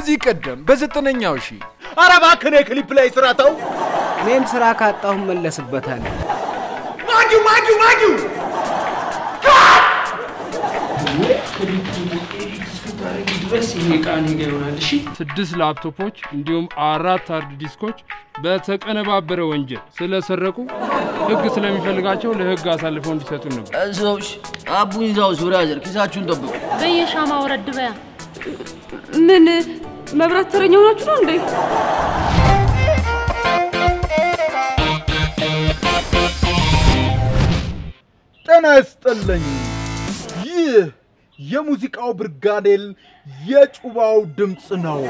ከዚህ ቀደም በዘጠነኛው ሺህ ኧረ እባክህ እኔ ክሊፕ ላይ ስራ ተው። እኔም ስራ ካጣሁ እመለስበታለሁ። እኔ ጋ ይሆናል። እሺ ስድስት ላፕቶፖች እንዲሁም አራት hard disk ኦች በተቀነባበረ ወንጀል ስለሰረቁ ህግ ስለሚፈልጋቸው ለህግ አሳልፈው እንዲሰጡን ነበር። እዛውሽ አቡኝ እዛው ዙሪያ ዘር ኪሳችሁን ጠብቁ። በየሻማ ወረድ በያ ምን መብራት ተረኛ ሆናችሁ ነው እንዴ? ጤና ይስጥልኝ። ይህ የሙዚቃው ብርጋዴል የጩባው ድምፅ ነው።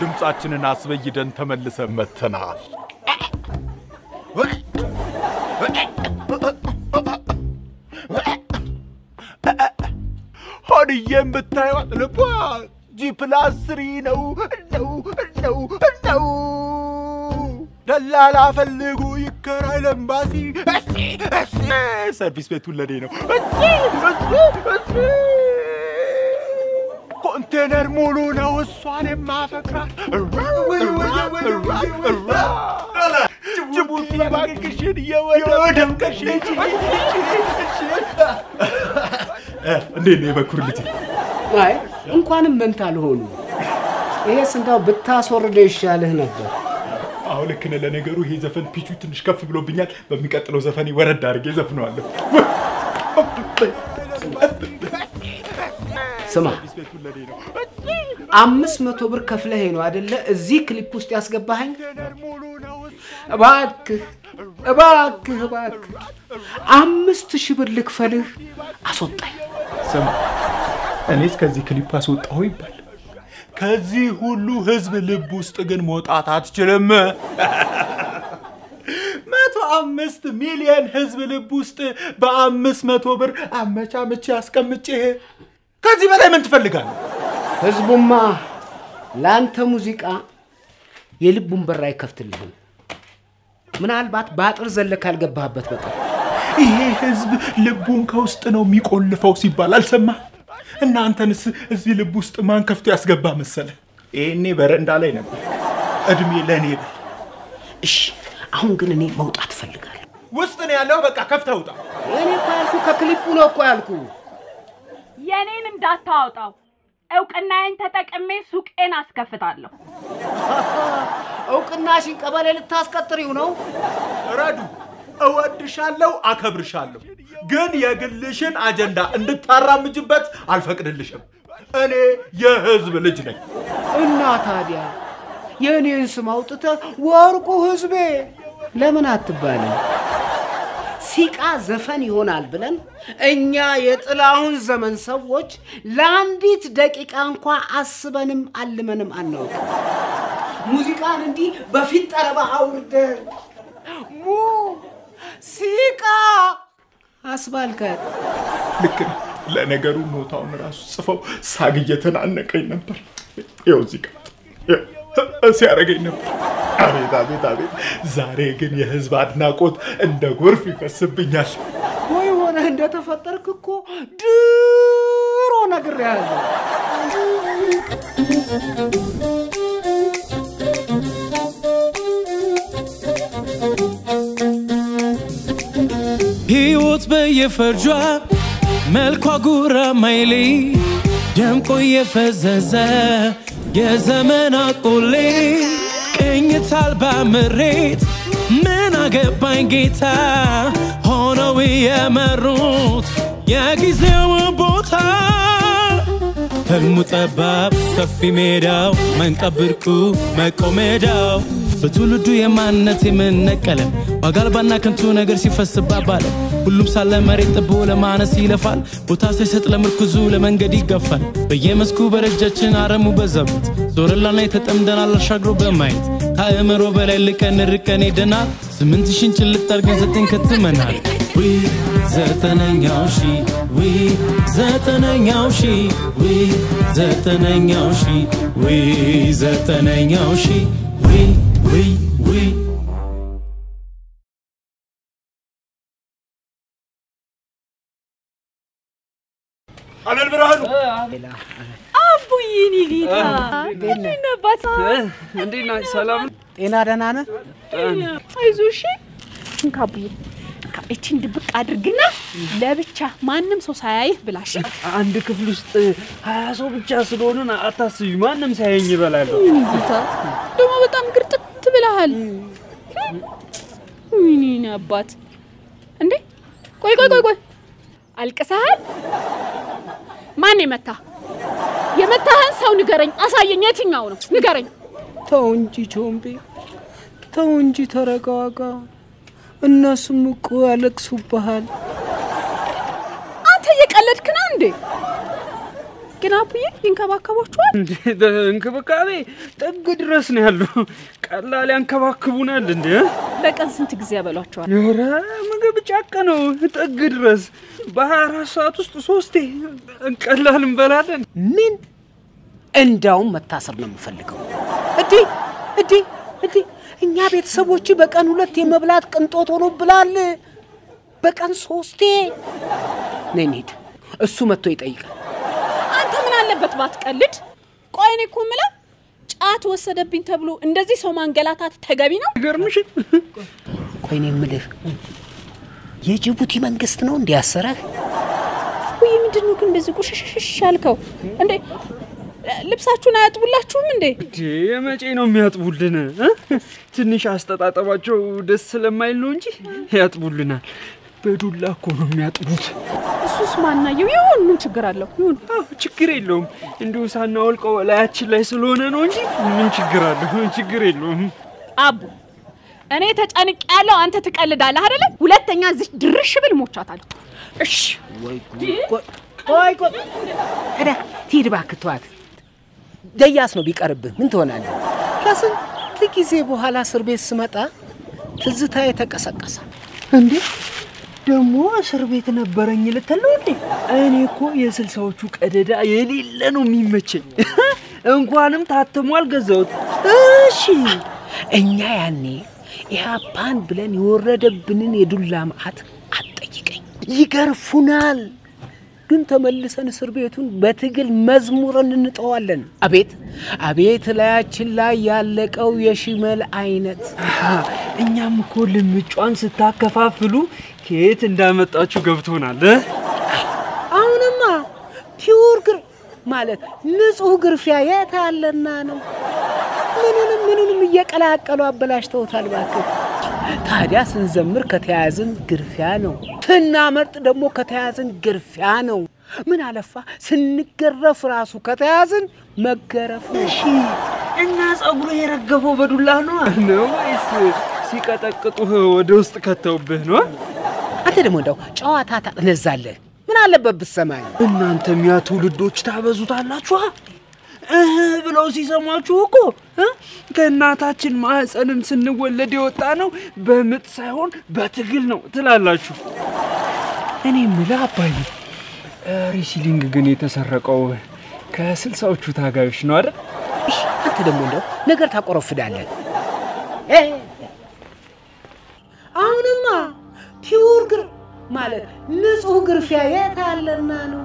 ድምፃችንን አስበይደን ተመልሰን መጥተናል። ሆድዬ የምታዩት ልቧ جي بلاس 3 نو نو نو نو دلالة فلقوا يكره الامباسي. اسي اسي. سيرفيس بيت ولا نينو اسي اسي اسي. كونتينر مولونا وصاني ما فكرة. جيبوا لي باقي كشير يا ولد. كشير كشير كشير ليه ليه بكر لتي አይ እንኳንም መንታ አልሆኑ። ይሄ ስንታው ብታስወርደ ይሻልህ ነበር። አሁን ልክ ነህ። ለነገሩ ይሄ ዘፈን ፒቹ ትንሽ ከፍ ብሎብኛል። በሚቀጥለው ዘፈን ወረድ አድርጌ ዘፍነዋለሁ። ስማ አምስት መቶ ብር ከፍለህ ነው አደለ እዚህ ክሊፕ ውስጥ ያስገባኸኝ? እባክህ እባክህ እባክህ አምስት ሺህ ብር ልክፈልህ፣ አስወጣኝ። ስማ እኔስ ከዚህ ክሊፕ አስወጣሁ ይባል ከዚህ ሁሉ ህዝብ ልብ ውስጥ ግን መውጣት አትችልም። መቶ አምስት ሚሊዮን ህዝብ ልብ ውስጥ በአምስት መቶ ብር አመቻምቼ አስቀምጬ ከዚህ በላይ ምን ትፈልጋለህ? ህዝቡማ ለአንተ ሙዚቃ የልቡን በር አይከፍትልህም። ምናልባት በአጥር ዘለ ካልገባህበት በቀር ይሄ ህዝብ ልቡን ከውስጥ ነው የሚቆልፈው ሲባል አልሰማህ? እናንተንስ እዚህ ልብ ውስጥ ማን ከፍቶ ያስገባ መሰለ? ይሄኔ በረንዳ ላይ ነበር። እድሜ ለእኔ በል። እሺ፣ አሁን ግን እኔ መውጣት እፈልጋለሁ። ውስጥ ነው ያለው። በቃ ከፍተህ ውጣ። እኔ እኮ ያልኩ ከክሊፑ ነው እኮ ያልኩ። የኔን እንዳታወጣው። እውቅናዬን ተጠቅሜ ሱቄን አስከፍታለሁ። እውቅናሽን ቀበሌ ልታስቀጥሪው ነው? ረዱ፣ እወድሻለሁ፣ አከብርሻለሁ፣ ግን የግልሽን አጀንዳ እንድታራምጅበት አልፈቅድልሽም። እኔ የህዝብ ልጅ ነኝ። እና ታዲያ የእኔን ስም አውጥተህ ወርቁ ህዝቤ ለምን አትባልም? ሲቃ ዘፈን ይሆናል ብለን እኛ የጥላሁን ዘመን ሰዎች ለአንዲት ደቂቃ እንኳ አስበንም አልመንም አናውቅም። ሙዚቃን እንዲህ በፊት ጠረባ አውርደህ ሙ ሲቃ አስባልከት። ልክ ለነገሩ ኖታውን ራሱ ጽፈው ሳግ እየተናነቀኝ ነበር። ይኸው እዚህ ጋር ሲያደርገኝ ነበር። አቤት አቤት አቤት! ዛሬ ግን የህዝብ አድናቆት እንደ ጎርፍ ይፈስብኛል። ወይ ሆነህ እንደተፈጠርክ እኮ ድሮ ነግሬሃለሁ። ሕይወት በየፈርጇ መልኳ ጉራ ማይሌ ደምቆ የፈዘዘ የዘመን አቆሌ ቅኝት አልባ ምሬት ምን አገባኝ ጌታ ሆነው የመሩት የጊዜው ቦታ ህልሙ ጠባብ ሰፊ ሜዳው መንቀብርቁ መቆሜዳው በትውልዱ የማንነት የምነቀለ ዋጋ አልባና ከንቱ ነገር ሲፈስባ ሁሉም ሳለ መሬት ጥቦ ለማነስ ይለፋል። ቦታ ሳይሰጥ ለምርኩዙ ለመንገድ ይገፋል። በየመስኩ በረጃችን አረሙ በዛበት ዞረላና የተጠምደናል አሻግሮ በማየት ከአእምሮ በላይ ልቀን ርቀን ሄደናል። ስምንት ሺን ጭልጥ አድርገን ዘጠኝ ከትመናል። ዊ ዘጠነኛው ሺ ዊ ዘጠነኛው ሺ ዊ ዘጠነኛው ሺ ዊ ዘጠነኛው ሺ ዊ ዊ አቡ አቡዬ እኔ ጌታ እንዴት ነህ አባት? እንዴት ናችሁ? ሰላም ጤና ደህና ነህ? አይዞህ እሺ። እንካ አቡዬ እቺን ድብቅ አድርግና ለብቻ ማንም ሰው ሳያይህ ብላሽ። አንድ ክፍል ውስጥ ሀያ ሰው ብቻ ስለሆንን አታስቢ፣ ማንም ሳያየኝ እበላለሁ። ደግሞ በጣም ግርጥት ብለሃል። ወይኔ የኔ አባት እንዴ! ቆይ ቆይ ቆይ ቆይ አልቅሰሃል? ማን የመታ? የመታህን ሰው ንገረኝ፣ አሳየኝ። የትኛው ነው ንገረኝ። ተው እንጂ ቾምቤ፣ ተው እንጂ ተረጋጋ። እነሱም እኮ ያለቅሱብሃል። አንተ እየቀለድክ ነው እንዴ? ግን አቡዬ ይንከባከቧችኋል? እንክብካቤ ጥግ ድረስ ነው ያለው። ቀላል ያንከባክቡናል እንዴ? በቀን ስንት ጊዜ ያበሏቸዋል? ኧረ ምግብ ጫቅ ነው ጥግ ድረስ። በሀያ አራት ሰዓት ውስጥ ሶስቴ ቀላል እንበላለን። ምን እንዳውም መታሰር ነው የምፈልገው። እዲ እዲ እዲ እኛ ቤተሰቦች በቀን ሁለት የመብላት ቅንጦት ሆኖ ብላል። በቀን ሶስቴ ነይ እንሂድ። እሱ መጥቶ ይጠይቃል። አለበት ባትቀልድ? ቆይ እኔ እኮ የምለው ጫት ወሰደብኝ ተብሎ እንደዚህ ሰው ማንገላታት ተገቢ ነው? ይገርምሽ ቆይ እኔ የምልህ የጅቡቲ መንግስት ነው እንዲያሰረህ? ውይ ምንድን ነው ግን እንደዚህ ቁሽሽሽ ያልከው እንዴ? ልብሳችሁን አያጥቡላችሁም እንዴ? እንዴ የመቼ ነው የሚያጥቡልን? እ? ትንሽ አስተጣጠባቸው ደስ ስለማይል ነው እንጂ ያጥቡልናል። በዱላ እኮ ነው የሚያጥቡት። እሱስ ማናየው ይሁን፣ ምን ችግር አለው? ይሁን። አዎ ችግር የለውም። እንዲሁ ሳናወልቀው ላያችን ላይ ስለሆነ ነው እንጂ ምን ችግር አለው? ችግር የለውም። አቡ እኔ ተጨንቅ ያለው አንተ ትቀልዳለህ አይደለ? ሁለተኛ እዚህ ድርሽ ብል ሞቻታለሁ። እሺ ቆይ ቆይ ሄዳ ትሂድ እባክህ ተዋት። ደያስ ነው ቢቀርብህ ምን ትሆናለህ? ከስንት ጊዜ በኋላ እስር ቤት ስመጣ ትዝታዬ ተቀሰቀሰ። እንዴ ደግሞ እስር ቤት ነበረኝ ልትል ነው እንዴ? እኔ እኮ የስልሳዎቹ ቀደዳ የሌለ ነው የሚመቸኝ። እንኳንም ታትሞ አልገዛሁት። እሺ እኛ ያኔ ኢህአፓን ብለን የወረደብንን የዱላ መዓት አትጠይቀኝ። ይገርፉናል፣ ግን ተመልሰን እስር ቤቱን በትግል መዝሙረን እንጠዋለን። አቤት አቤት ላያችን ላይ ያለቀው የሽመል አይነት እኛም እኮ ልምጯን ስታከፋፍሉ ከየት እንዳመጣችሁ ገብቶናል።? አሁንማ ፒውር ግር ማለት ንጹህ ግርፊያ የት አለና ነው? ምኑንም ምኑንም እየቀላቀሉ አበላሽተውታል። እባክህ ታዲያ ስንዘምር ከተያያዝን ግርፊያ ነው፣ ስናመርጥ ደግሞ ከተያያዝን ግርፊያ ነው። ምን አለፋ ስንገረፍ ራሱ ከተያያዝን መገረፍ ነው። እሺ እና ጸጉሩ የረገፈው በዱላ ነው ነው ወይስ ሲቀጠቅጡህ ወደ ውስጥ ከተውብህ ነው? አንተ ደግሞ እንደው ጨዋታ ታጥነዛለህ። ምን አለበት ብትሰማኝ? እናንተም ያ ትውልዶች ታበዙታላችኋ። እህ ብለው ሲሰሟችሁ እኮ እ? ከእናታችን ማህፀንም ስንወለድ የወጣ ነው በምጥ ሳይሆን በትግል ነው ትላላችሁ። እኔ የምልህ አባዬ wrestling ግን የተሰረቀው ከስልሳዎቹ ታጋዮች ነው አይደል? አንተ ደግሞ እንደው ነገር ታቆረፍዳለህ። አሁንማ ፒውር ግር ማለት ንጹህ ግርፊያ የት አለና ነው?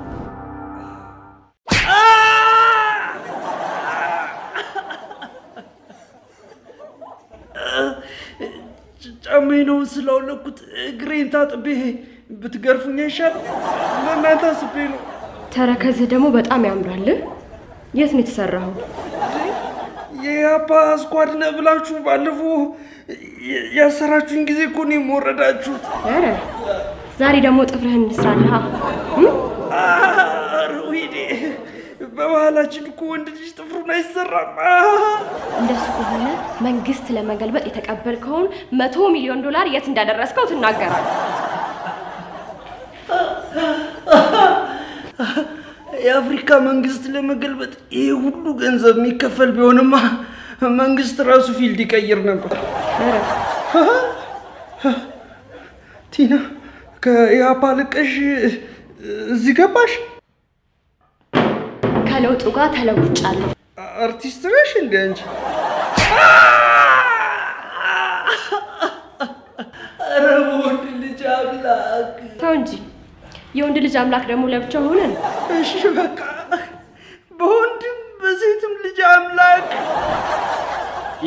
ጫማዬን ስላውለኩት እግሬን ታጥቤ ብትገርፉኝ አይሻል? ለእናንተ አስቤ ነው። ተረከዝህ ደግሞ በጣም ያምራል። የት ነው የተሰራኸው? የአባ ስኳድ ነህ ብላችሁ ባለፈው ያሰራችሁኝ ጊዜ እኮ ነው የምወረዳችሁት። ኧረ ዛሬ ደግሞ ጥፍርህን ኧረ ወይኔ፣ በባህላችን እኮ ወንድ ልጅ ጥፍሩን አይሰራም። እንደሱ ከሆነ መንግስት ለመገልበጥ የተቀበልከውን መቶ ሚሊዮን ዶላር የት እንዳደረስከው ትናገራለህ። የአፍሪካ መንግስት ለመገልበጥ ይህ ሁሉ ገንዘብ የሚከፈል ቢሆንማ መንግስት ራሱ ፊልድ ይቀይር ነበር። ቲና ከኢህአፓ ልቀሽ እዚህ ገባሽ? ከለውጡ ጋር ተለውጫለሁ። አርቲስት ነሽ እንደ አንቺ? ኧረ በወንድ ልጅ አምላክ! ተው እንጂ የወንድ ልጅ አምላክ ደግሞ ለብቻው ሆነ። እሺ በቃ በወንድም በሴትም ልጅ አምላክ።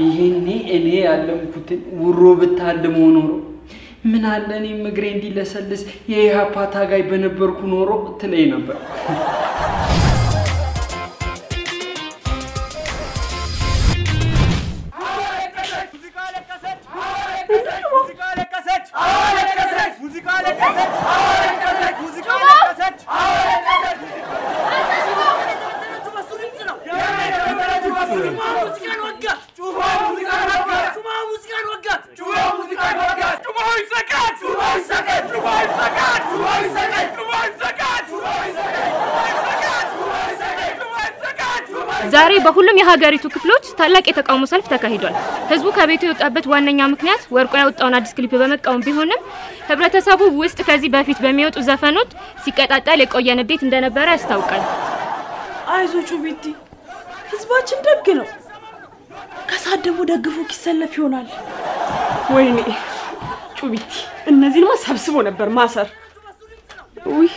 ይሄኔ እኔ ያለምኩትን ውሮ ብታልመው ኖሮ ምን አለ እኔም እግሬ እንዲለሰልስ የኢህአፓ ታጋይ በነበርኩ ኖሮ ትለይ ነበር። ዛሬ በሁሉም የሀገሪቱ ክፍሎች ታላቅ የተቃውሞ ሰልፍ ተካሂዷል። ህዝቡ ከቤቱ የወጣበት ዋነኛ ምክንያት ወርቁ ያወጣውን አዲስ ክሊፕ በመቃወም ቢሆንም ህብረተሰቡ ውስጥ ከዚህ በፊት በሚወጡ ዘፈኖች ሲቀጣጠል የቆየ ንዴት እንደነበረ ያስታውቃል። አይዞ ጩቢቲ፣ ህዝባችን ደግ ነው። ከሳት ደግሞ ደግፎ ይሰለፍ ይሆናል። ወይኔ ጩቢቲ፣ እነዚህንማ ሰብስቦ ነበር ማሰር። ውይ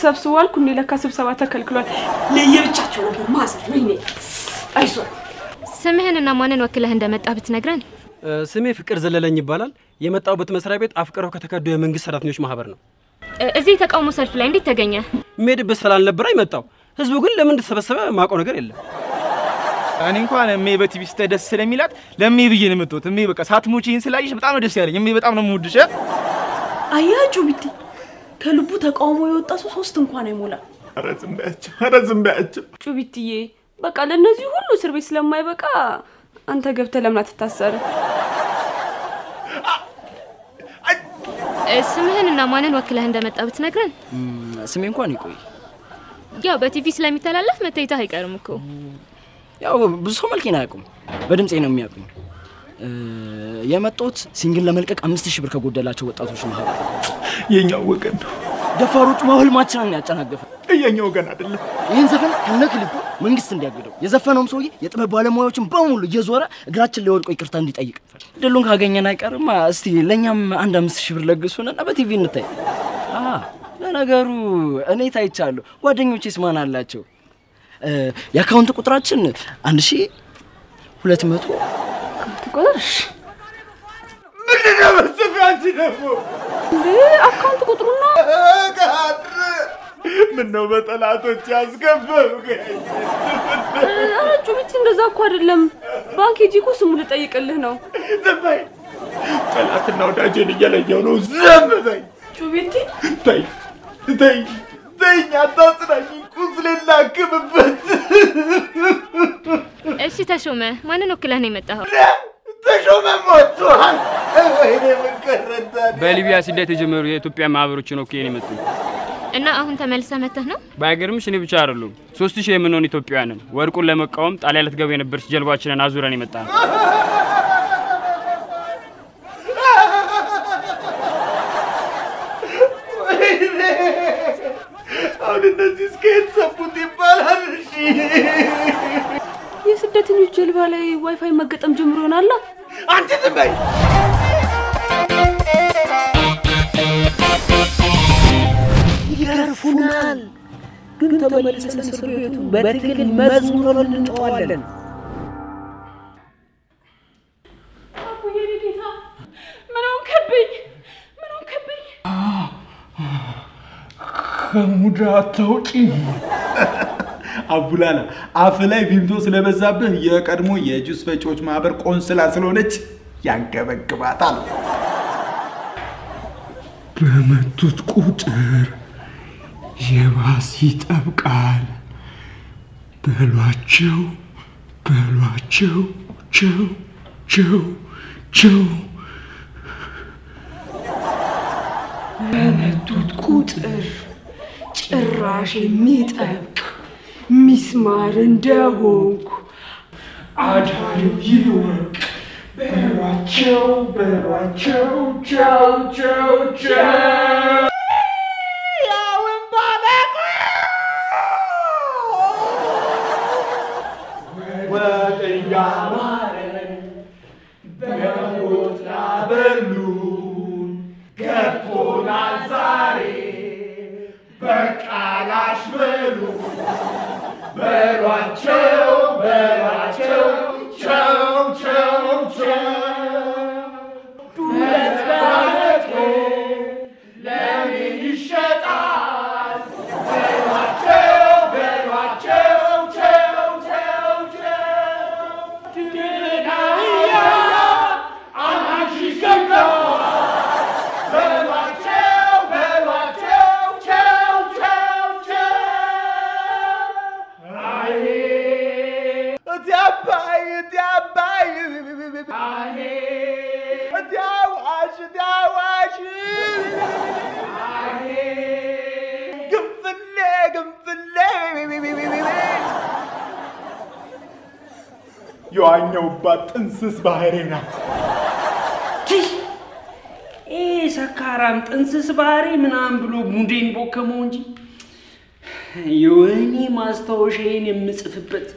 ሰብስቦ አልኩ እኔ ለካ ስብሰባ ተከልክሏል። ለየብቻቸው ነበር ማሰር። ወይኔ አይዞህ። ስምህንና ማንን ወክለህ እንደመጣ ብትነግረን። ስሜ ፍቅር ዘለለኝ ይባላል። የመጣሁበት መስሪያ ቤት አፍቅረው ከተከዱ የመንግስት ሰራተኞች ማህበር ነው። እዚህ የተቃውሞ ሰልፍ ላይ እንዴት ተገኘ? የምሄድበት ስላልነበረ አይመጣው። ህዝቡ ግን ለምን እንደተሰበሰበ የማውቀው ነገር የለም። እኔ እንኳን እሜ በቲቪ ስታይ ደስ ስለሚላት ለሜ ብዬ ነው የመጣሁት። እሜ በቃ ሳትሞቺ ይህን ስላየሽ በጣም ነው ደስ ያለኝ። እሜ በጣም ነው የምወድሽ። አያ ጩቢቲ፣ ከልቡ ተቃውሞ የወጣ ሰው ሶስት እንኳን አይሞላም። ኧረ ዝም በያቸው፣ ኧረ ዝም በያቸው። ጩቢትዬ፣ በቃ ለእነዚህ ሁሉ እስር ቤት ስለማይበቃ አንተ ገብተህ ለምን አትታሰርም? እ፣ ስምህንና ማንን ወክለህ እንደመጣ ብትነግረን። ስሜ እንኳን ይቆይ። ያው በቲቪ ስለሚተላለፍ መታየትህ አይቀርም እኮ። ያው ብዙ ሰው መልኬን አያውቁም፣ በድምፄ ነው የሚያውቁኝ። እ፣ የመጣሁት single ለመልቀቅ አምስት ሺህ ብር ከጎደላቸው ወጣቶች ማህበር የኛው ወገን ነው። ደፋሮቹ ህልማችንን ያጨናገፈ የኛ ወገን አይደለም። ይህን ዘፈን ከነ ክሊፑ መንግስት እንዲያግደው የዘፈነውም ሰውዬ የጥበብ ባለሙያዎችን በሙሉ እየዞረ እግራችን ላይ ወድቆ ይቅርታ እንዲጠይቅ ድሉን ካገኘን አይቀርማ እስቲ ለእኛም አንድ አምስት ሺህ ብር ለግሱንና በቲቪ እንታይ። ለነገሩ እኔ ታይቻለሁ። ጓደኞቼስ ማን አላቸው? የ account ቁጥራችን አንድ ሺህ ሁለት መቶ ቁጥርሽ ምንድን ነው መሰፊያ? አንቺ ደግሞ account ቁጥሩና ምን ነው በጠላቶች ያስገበብከኝ? ኧረ ጩቢቲ፣ እንደዛ እኮ አይደለም። ባንክ ሂጂ እኮ ስሙ ልጠይቅልህ ነው። ዝም በይ። ጠላትና ወዳጄን እየለየው ነው። ዝም በይ። ጩቢቲ፣ ተይ ተይ ተይኝ፣ አታጽናኝ። ቁስሌን ላክምበት። እሺ ተሾመ፣ ማንን ወክለህ ነው የመጣኸው? በሊቢያ ስደት የጀመሩ የኢትዮጵያ ማህበሮችን ወክዬ ነው የመጡት። እና አሁን ተመልሰህ መተህ ነው? ባይገርምሽ እኔ ብቻ አይደሉም ሶስት ሺህ የምንሆን ኢትዮጵያውያንን ወርቁን ለመቃወም ጣሊያን ልትገባ የነበረች ጀልባችንን አዙረን የመጣ ነው። ወይኔ አሁን እነዚህ እስከ የት ሰቡት ይባላል? እሺ የስደተኞች ጀልባ ላይ ዋይፋይ መገጠም ጀምሮ ይሆናላ። አንቺ ዝም በይ። ይገርፉናል፣ ግን ተመልሰን እስር ቤቱ በትግል መዝሙር እንጠዋለን።? ከሙዳ አታውቂ አቡላላ አፍ ላይ ቪምቶ ስለበዛብህ የቀድሞ የጁስ ፈጪዎች ማህበር ቆንስላ ስለሆነች ያንገበግባታል። በመቱት ቁጥር የባስ ይጠብቃል። በሏቸው በሏቸው ቸው ቸው ቸው በመቱት ቁጥር ጭራሽ የሚጠብቅ ሚስማር እንደሆንኩ። አዳሪው ይወቅ። በሏቸው በሏቸው። ቸው ቸው ቸው ወጥ እያማረን በሞት ላበሉን ገብቶናል ዛሬ በቃላሽ በሉ በሏቸው የዋኘውባት ጥንስስ ባህሬ ናት። ይህ ሰካራም ጥንስስ ባህሪ ምናምን ብሎ ሙዴን ቦከመው እንጂ የወህኒ ማስታወሻዬን የምጽፍበት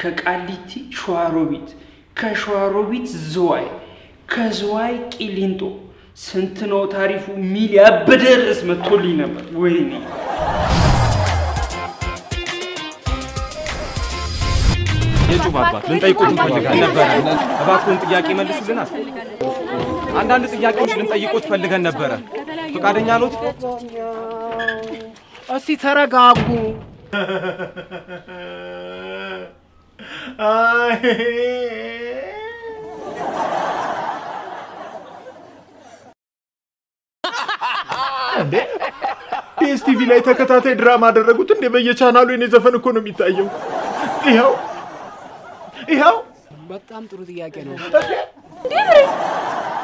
ከቃሊቲ ሸዋሮቢት፣ ከሸዋሮቢት ዝዋይ፣ ከዝዋይ ቂሊንጦ ስንት ነው ታሪፉ ሚል ያበደ ርዕስ መጥቶልኝ ነበር። ወይኔ የጩባ አባት ልንጠይቁት ፈልገን ነበረ። እባክዎን ጥያቄ መልሱልናል። አንዳንድ ጥያቄዎች ልንጠይቁት ፈልገን ነበረ። ፈቃደኛ ኖት? እስቲ ተረጋጉ። ፒኤስቲቪ ላይ ተከታታይ ድራማ አደረጉት እንዴ? በየቻናሉ የኔ ዘፈን እኮ ነው የሚታየው። ይኸው ይኸው። በጣም ጥሩ ጥያቄ ነው። እንዴ ብሬ፣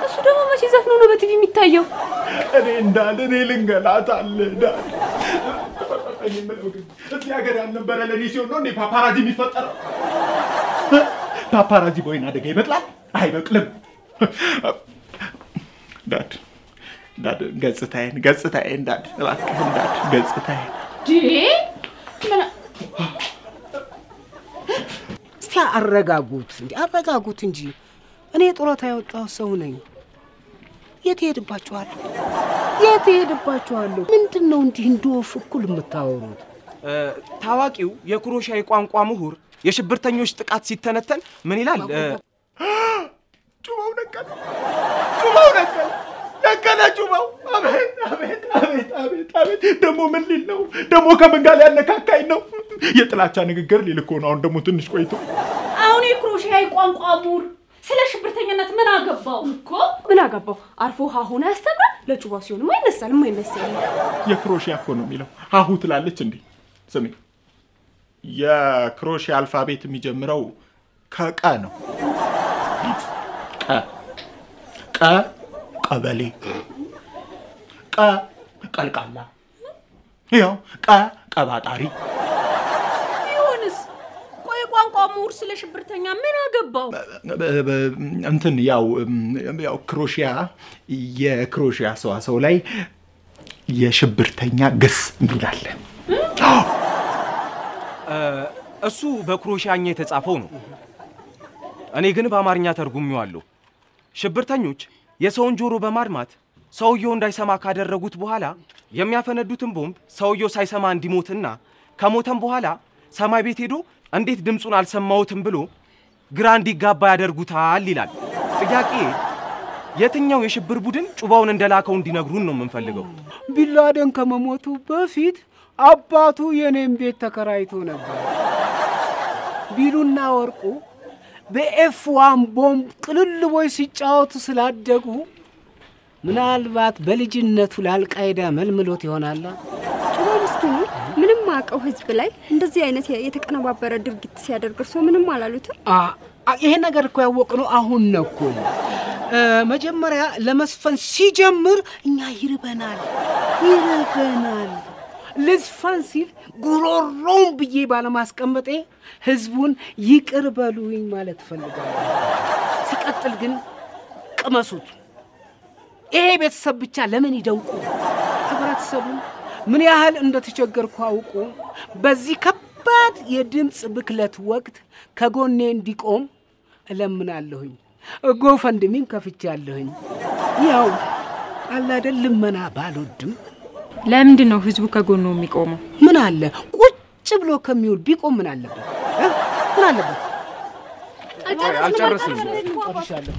እሱ ደግሞ መቼ ዘፍኖ ነው በቲቪ የሚታየው? እኔ እንዳል እኔ ልንገላት አለ እንዳል እዚህ ሀገር ያልነበረ ለእኔ ሲሆን ነው እንዴ ፓፓራዚ የሚፈጠረው? ፓፓራዚ በወይን አደጋ ይበቅላል አይበቅልም? ዳድ ዳድ ገጽታዬን ገጽታዬን ዳድ እባክህን ዳድ ገጽታዬን እስቲ አረጋጉት እንዲ አረጋጉት እንጂ እኔ ጡረታ የወጣሁ ሰው ነኝ። የት እሄድባችኋለሁ? የት እሄድባችኋለሁ? ምንድን ነው እንዲህ እንደ ወፍ እኩል የምታወሩት? ታዋቂው የክሮሻ የቋንቋ ምሁር የሽብርተኞች ጥቃት ሲተነተን ምን ይላል? እ፣ ጩባው ነቀለ ጩባው ነቀለ ጩባው። አቤት አቤት አቤት አቤት አቤት! ደግሞ ምን ሊል ነው? ደግሞ ከምን ጋር ሊያነካካኝ ነው? የጥላቻ ንግግር ሊል እኮ ነው። አሁን ደግሞ ትንሽ ቆይቶ አሁን የክሮሺያዊ ቋንቋ ምሁር ስለ ሽብርተኝነት ምን አገባው እኮ? ምን አገባው? አርፎ ሀሁን ያስተምራል። ለጩባ ሲሆንም አይነሳልም አይነሳልም። የክሮሺያ እኮ ነው የሚለው። ሀሁ ትላለች እንዴ? ስሚ፣ የክሮሺያ አልፋቤት የሚጀምረው ከቀ ነው። ቀ ቀ ቀበሌ፣ ቀ ቀልቃላ፣ ያው ቀ ቀባጣሪ። ቢሆንስ? ቆይ ቋንቋ ምሁር ስለ ሽብርተኛ ምን አገባው? እንትን ያው ያው ክሮሺያ የክሮሺያ ሰዋሰው ላይ የሽብርተኛ ግስ የሚላለ እሱ በክሮሻኛ የተጻፈው ነው። እኔ ግን በአማርኛ ተርጉሜዋለሁ። ሽብርተኞች የሰውን ጆሮ በማድማት ሰውየው እንዳይሰማ ካደረጉት በኋላ የሚያፈነዱትን ቦምብ ሰውየው ሳይሰማ እንዲሞትና ከሞተም በኋላ ሰማይ ቤት ሄዶ እንዴት ድምፁን አልሰማሁትም ብሎ ግራ እንዲጋባ ያደርጉታል ይላል። ጥያቄ የትኛው የሽብር ቡድን ጩባውን እንደላከው እንዲነግሩን ነው የምንፈልገው። ቢላደን ከመሞቱ በፊት አባቱ የኔም ቤት ተከራይቶ ነበር። ቢሉና ወርቁ በ F one ቦምብ ቅልልቦች ሲጫወቱ ስላደጉ ምናልባት በልጅነቱ ለአልቃይዳ መልምሎት ይሆናላ። ምስኪኑ ምንም አውቀው ህዝብ ላይ እንደዚህ አይነት የተቀነባበረ ድርጊት ሲያደርግ እርሶ ምንም አላሉትም? ይሄ ነገር እኮ ያወቅነው አሁን ነው እኮ። መጀመሪያ ለመስፈን ሲጀምር እኛ ይርበናል ይርበናል። ልዝፈን ሲል ጉሮሮውን ብዬ ባለማስቀመጤ ህዝቡን ይቅር በሉኝ ማለት እፈልጋለሁ። ሲቀጥል ግን ቅመሱት። ይሄ ቤተሰብ ብቻ ለምን ይደንቁ? ህብረተሰቡን ምን ያህል እንደተቸገርኩ አውቁ። በዚህ ከባድ የድምፅ ብክለት ወቅት ከጎኔ እንዲቆም እለምናለሁኝ። ጎፈንድሚም ከፍቻለሁኝ። ያው አላደል ልመና ባልወድም ለምንድን ነው ህዝቡ ከጎኑ የሚቆመው? ምን አለ ቁጭ ብሎ ከሚውል ቢቆም ምን አለበት እ? ምን አለበት? ጨርሻለሁ።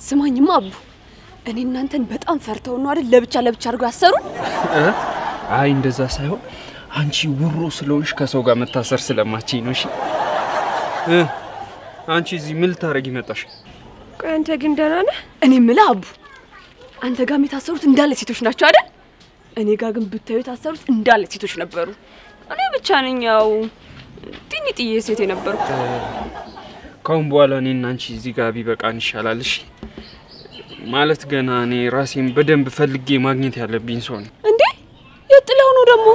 ስማኝማ አቡ፣ እኔ እናንተን በጣም ፈርተው ነው አይደል ለብቻ ለብቻ አድርገው ያሰሩን? እ? አይ እንደዛ ሳይሆን አንቺ ውሮ ስለሆንሽ ከሰው ጋር መታሰር ስለማችኝ ነው። እሺ እ? አንቺ እዚህ ምን ልታረጊ መጣሽ? ቆይ አንተ ግን ደህና ነህ? እኔ የምልህ አቡ፣ አንተ ጋም የታሰሩት እንዳለ ሴቶች ናቸው አይደል? እኔ ጋር ግን ብታዩ የታሰሩት እንዳለ ሴቶች ነበሩ። እኔ ብቻ ነኝ ያው ጢኒጥዬ ሴት የነበርኩ። ካሁን በኋላ እኔና አንቺ እዚህ ጋር ቢበቃን ይሻላል። እሺ ማለት ገና እኔ ራሴን በደንብ ፈልጌ ማግኘት ያለብኝ ሰው ነው። እንዴ የት ጥለው ነው ደግሞ?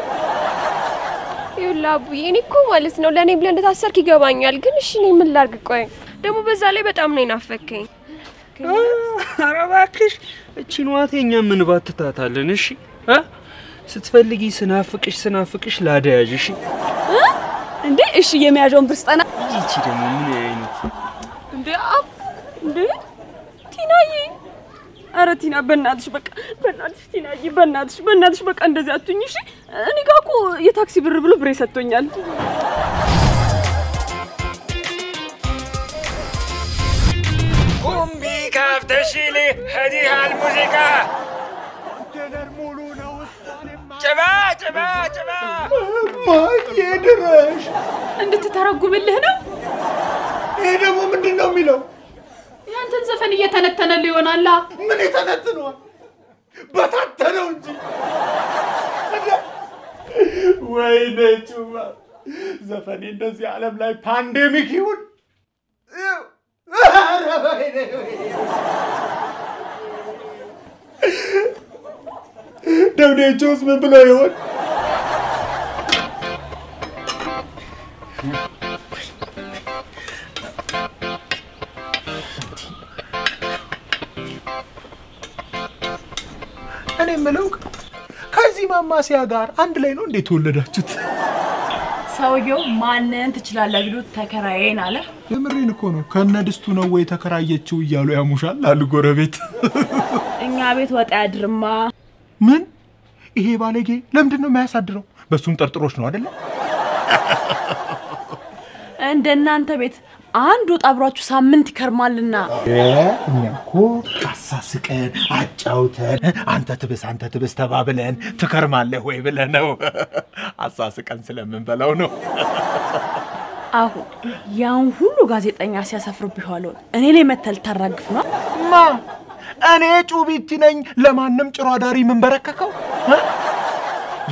ይኸውልህ አቡዬ፣ እኔ እኮ ማለት ነው ለእኔ ብለህ እንደታሰርክ ይገባኛል። ግን እሺ እኔ ምን ላድርግ? ቆይ ደግሞ በዛ ላይ በጣም ነው የናፈከኝ። ኧረ እባክሽ እቺን ዋቴኛ ምን ባትታታለን? እሺ እ ስትፈልጊ ስናፍቅሽ ስናፍቅሽ ላደያዥ። እሺ እንዴ እሺ የመያዣውን ብር ስጠና። ይቺ ደግሞ ምን አይነት እንዴ አብ እንዴ ቲናዬ፣ ኧረ ቲና በእናትሽ በቃ በእናትሽ ቲናዬ በእናትሽ በእናትሽ በቃ እንደዚህ አትሁኝ እሺ። እኔ ጋር እኮ የታክሲ ብር ብሎ ብሬ ሰጥቶኛል። ኩምቢ ካፍተሽል ሀዲሃል ሙዚቃ ነው። ጭባ ጭባ ጭባ ማዬ እንድትተረጉምልህ ነው። ይሄ ደግሞ ምንድን ነው የሚለው? ያንተን ዘፈን እየተነተነልህ ይሆናላ። ምን የተነትነዋል? በታተነው እንጂ። ወይኔ ጩባ፣ ዘፈኔ እንደዚህ ዓለም ላይ ፓንዴሚክ ይሁን። ደብዳቤውስ ምን ብሎ ይሆን? እኔ የምለው ከዚህ ማማሲያ ጋር አንድ ላይ ነው እንዴት የተወለዳችሁት? ሰውየው ማንን ትችላለህ ቢሉት ተከራዬን አለ። የምሬን እኮ ነው። ከነ ድስቱ ነው ወይ ተከራየችው እያሉ ያሙሻል አሉ ጎረቤት። እኛ ቤት ወጥ ያድርማ። ምን ይሄ ባለጌ ለምንድን ነው የሚያሳድረው? በሱም ጠርጥሮች ነው አይደለ? እንደናንተ ቤት አንድ ወጥ አብሯችሁ ሳምንት ይከርማልና እኛ እኮ አሳስቀን አጫውተን አንተ ትብስ አንተ ትብስ ተባብለን ትከርማለህ ወይ ብለህ ነው አሳስቀን ስለምንበላው ነው። አሁን ያን ሁሉ ጋዜጠኛ ሲያሰፍርብህ ዋለውን እኔ ላይ መተህ ልታራግፍ ነው? ማ እኔ ጩቢቲ ነኝ ለማንም ጭሮ አዳሪ የምንበረከከው?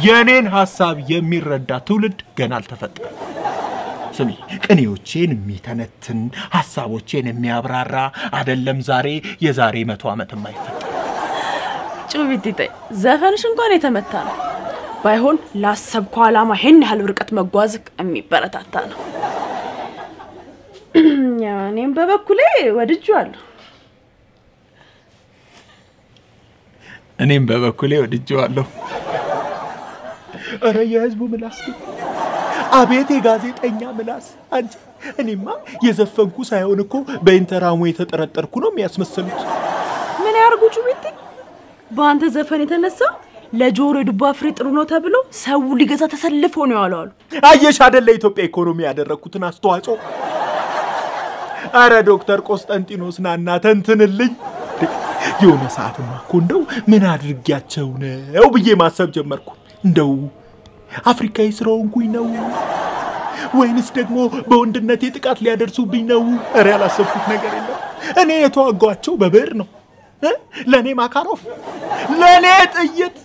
የእኔን ሀሳብ የሚረዳ ትውልድ ገና አልተፈጠረም። ስሚ፣ ቅኔዎቼን የሚተነትን ሀሳቦቼን የሚያብራራ አይደለም ዛሬ የዛሬ መቶ ዓመት የማይፈጠር ጩቢት ዘፈንሽ እንኳን የተመታ ነው። ባይሆን ላሰብከው ዓላማ ይሄን ያህል ርቀት መጓዝ የሚበረታታ ነው። እኔም በበኩሌ ወድጄዋለሁ። እኔም በበኩሌ ወድጄዋለሁ። እረ የህዝቡ ምላስ አቤት የጋዜጠኛ ምላስ! አንቺ እኔማ የዘፈንኩ ሳይሆን እኮ በኢንተራሞ የተጠረጠርኩ ነው የሚያስመሰሉት። ምን ያርጉ ጩቢት? በአንተ ዘፈን የተነሳ ለጆሮ የዱባ ፍሬ ጥሩ ነው ተብሎ ሰው ሊገዛ ተሰልፎ ነው ያለው አሉ። አየሽ አይደል ለኢትዮጵያ ኢኮኖሚ ያደረግኩትን አስተዋጽኦ። አረ ዶክተር ቆስጠንጢኖስ ናና ተንትንልኝ። የሆነ ሰዓትማ እኮ እንደው ምን አድርጊያቸው ነው ብዬ ማሰብ ጀመርኩ። እንደው አፍሪካዊ ስለሆንኩኝ ነው ወይንስ ደግሞ በወንድነቴ ጥቃት ሊያደርሱብኝ ነው? እረ ያላሰብኩት ነገር የለም። እኔ የተዋጓቸው በብዕር ነው። እ? ለእኔ ማካሮፍ፣ ለእኔ ጥይት፣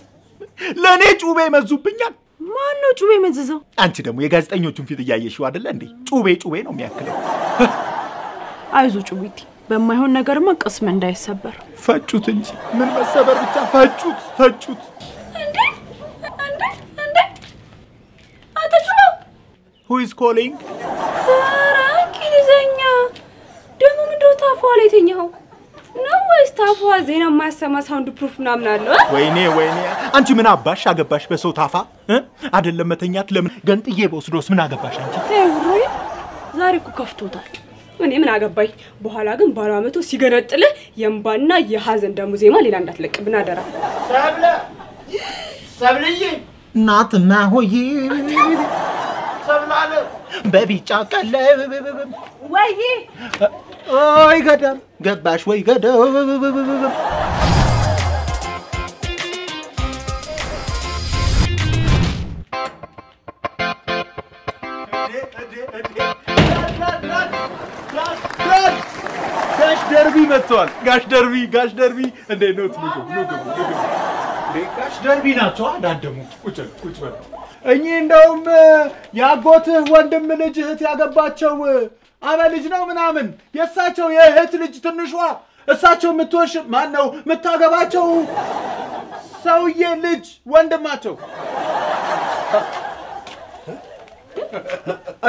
ለእኔ ጩቤ ይመዙብኛል። ማን ነው ጩቤ መዝዘው? አንቺ ደግሞ የጋዜጠኞቹን ፊት እያየሽው አይደለ እንዴ? ጩቤ ጩቤ ነው የሚያክለው። አይዞ ጩቢቲ፣ በማይሆን ነገርማ ቅስም እንዳይሰበር ፈጩት እንጂ ምን መሰበር ብቻ ፈጩት፣ ፈጩት። Who is calling? ኧረ እንግሊዘኛ ደግሞ ምንድነው ታፏ ላይ የተኛው ነው ወይስ ታፏ ዜና የማያሰማ soundproof ምናምን አለው? ወይኔ ወይኔ! አንቺ ምን አባሽ አገባሽ በሰው ታፋ እ? አይደለም መተኛት ለምን ገንጥዬ በወስዶስ ምን አገባሽ አንቺ? ይኸውልህ ዛሬ እኮ ከፍቶታል። እኔ ምን አገባኝ። በኋላ ግን ባለ አመቱ ሲገነጥልህ የእንባና የሀዘን ደሙ ዜማ ሌላ እንዳትለቅብን አደራ። ሰብለ ሰብልዬ እናትና ሆይ በቢጫ ቀለብ ወይ ወይ ገደም ገባሽ ወይ ገደም ጋሽ ደርቢ መጥተዋል። ጋሽ ደርቢ ጋሽ ደርቢ! እንዴት ነው? ጋሽ ደርቢ ናቸው አዳደሙ። ቁጭ በል ቁጭ በል። እኚህ እንደውም የአጎትህ ወንድም ልጅ እህት ያገባቸው አበ ልጅ ነው ምናምን የእሳቸው የእህት ልጅ ትንሿ እሳቸው የምትወሽ ማን ነው የምታገባቸው ሰውዬ ልጅ ወንድማቸው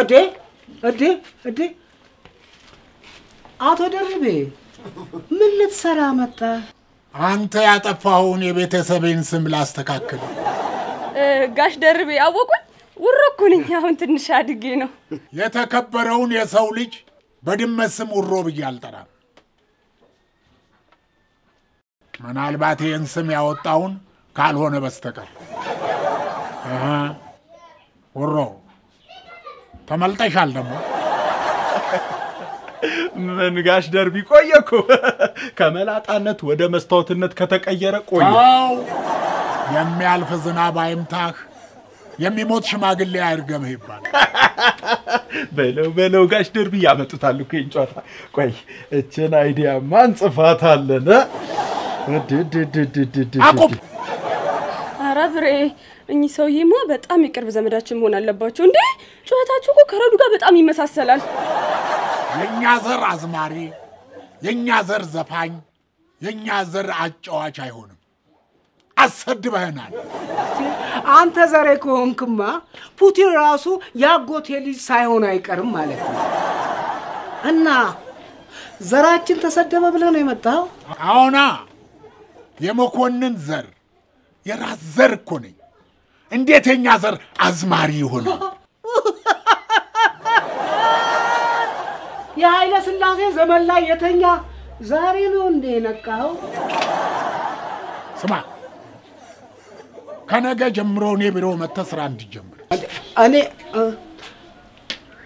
እዴ እዴ እዴ አቶ ደርቤ ምን ልትሰራ መጣ? አንተ ያጠፋኸውን የቤተሰቤን ስም ላስተካክል። ጋሽ ደርቤ አወቁኝ። ውሮ እኮ ነኝ። አሁን ትንሽ አድጌ ነው። የተከበረውን የሰው ልጅ በድመት ስም ውሮ ብዬ አልጠራም። ምናልባት ይህን ስም ያወጣውን ካልሆነ በስተቀር ውሮ ተመልጠሻል ደግሞ ምን ጋሽ ደርቢ ቆየ እኮ ከመላጣነት ወደ መስታወትነት ከተቀየረ ቆየ። የሚያልፍ ዝናብ አይምታህ፣ የሚሞት ሽማግሌ አይርገምህ ይባላል። በለው በለው ጋሽ ደርቢ ያመጡታል እኮ ይህን ጨዋታ። ቆይ እችን idea ማን ጽፋታለን? አቁም! ኧረ ብሬ እኚህ ሰውዬማ በጣም የቅርብ ዘመዳችን መሆን አለባቸው። እንዴ ጩኸታቸው እኮ ከረዱ ጋር በጣም ይመሳሰላል። የእኛ ዘር አዝማሪ፣ የእኛ ዘር ዘፋኝ፣ የእኛ ዘር አጫዋች አይሆንም። አሰድበህናል። አንተ ዘሬ ከሆንክማ ፑቲን ራሱ የአጎቴ ልጅ ሳይሆን አይቀርም ማለት ነው። እና ዘራችን ተሰደበ ብለህ ነው የመጣኸው? አዎና የመኮንን ዘር የራስ ዘር እኮ ነኝ። እንዴት የኛ ዘር አዝማሪ ይሆናል? የኃይለ ሥላሴ ዘመን ላይ የተኛ ዛሬ ነው እንዴ የነቃኸው? ስማ፣ ከነገ ጀምሮ እኔ ቢሮ መጥተህ ስራ እንዲጀምር እኔ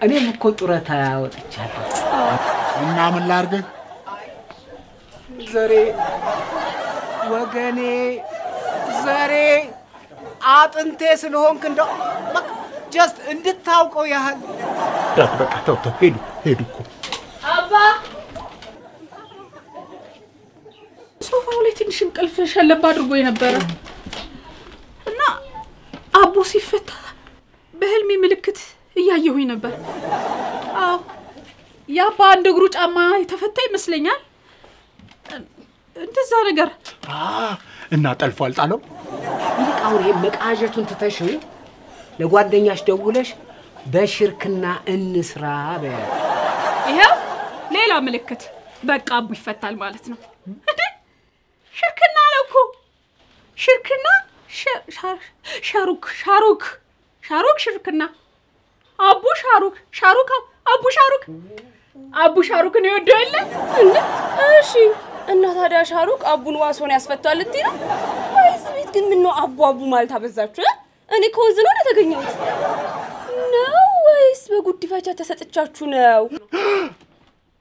እኔም እኮ ጡረታ ወጥቻለሁ። እና ምን ላድርግህ? ዘሬ ወገኔ ዘሬ አጥንቴ ስለሆንክ እንደው just እንድታውቀው ያህል በቃ ተው ተው፣ ሄዱ ሄዱ እኮ አባ ሶፋው ላይ ትንሽ እንቅልፍ ሸለብ አድርጎ የነበረ እና አቦ ሲፈታ በህልሜ ምልክት እያየሁኝ ነበር። አዎ የአባ አንድ እግሩ ጫማ የተፈታ ይመስለኛል። እንደዛ ነገር እና ጠልፎ አልጣለው። ይልቅ አሁን ይሄ መቃዠቱን ትተሽው ለጓደኛሽ ደውለሽ በሽርክና እንስራ በያት። ሌላ ምልክት። በቃ አቡ ይፈታል ማለት ነው። እንዴ ሽርክና ነው እኮ ሽርክና ሻሩክ ሻሩክ ሻሩክ ሽርክና አቡ ሻሩክ ሻሩክ አቡ ሻሩክ አቡ ሻሩክን ይወደው የለ እንዴ እሺ። እና ታዲያ ሻሩቅ አቡን ዋሶን ያስፈቷል ልትይ ነው ወይስ ቤት ግን ምን ነው አቡ አቡ ማለት አበዛችሁ? እኔ ከወንዝ ነው የተገኘሁት ነው ወይስ በጉዲፈቻ ተሰጥቻችሁ ነው?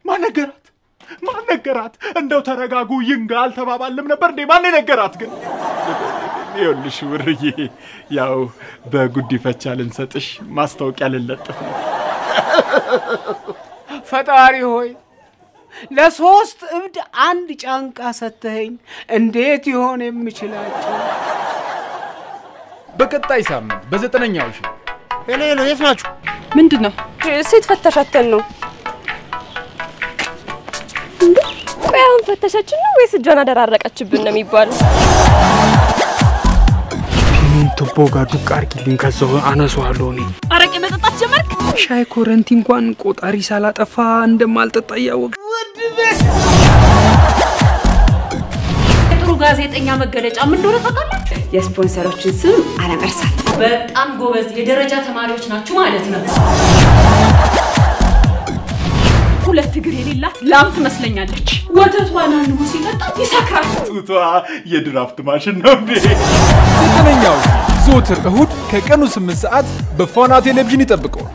ማን ነገራት? ማን ነገራት? እንደው ተረጋጉ፣ ይንጋ አልተባባልም ነበር እንዴ? ማን ነገራት ግን? ይኸውልሽ ውርዬ፣ ያው በጉዲፈቻ ልንሰጥሽ ማስታወቂያ ልንለጥፍ ነው። ፈጣሪ ሆይ ለሶስት እብድ አንድ ጫንቃ ሰተኸኝ እንዴት ይሆን የምችላቸው? በቀጣይ ሳምንት በዘጠነኛው ሺ ሄሎ ሄሎ፣ የት ናችሁ? ምንድን ነው? ሴት ፈተሻተን ነው አሁን ፈተሸችን ነው ወይስ እጇን አደራረቀችብን ነው የሚባለው? ፒኑን ቱቦ ጋር ዱቅ አርጊልኝ፣ ከዛው አነሷለሁ እኔ። አረቄ መጠጣት ጀመርክ? ሻይ ኮረንቲ እንኳን ቆጣሪ ሳላጠፋ እንደማልጠጣ እያወቅ የጥሩ ጋዜጠኛ መገለጫ ምን እንደሆነ ታውቃላችሁ? የስፖንሰሮችን ስም አለመርሳት። በጣም ጎበዝ የደረጃ ተማሪዎች ናችሁ ማለት ነው። ሁለት እግር የሌላት ላም ትመስለኛለች። ወተቷን አንቡ ሲጠጣ ይሰክራል። ጡቷ የድራፍት ማሽን ነው እንዴ? ዘጠነኛው ዘወትር እሁድ ከቀኑ 8 ሰዓት በፋና ቴሌቪዥን ይጠብቀዋል።